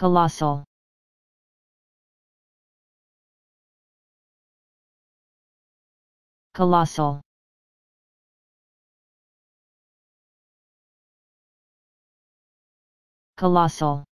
Colossal. Colossal. Colossal.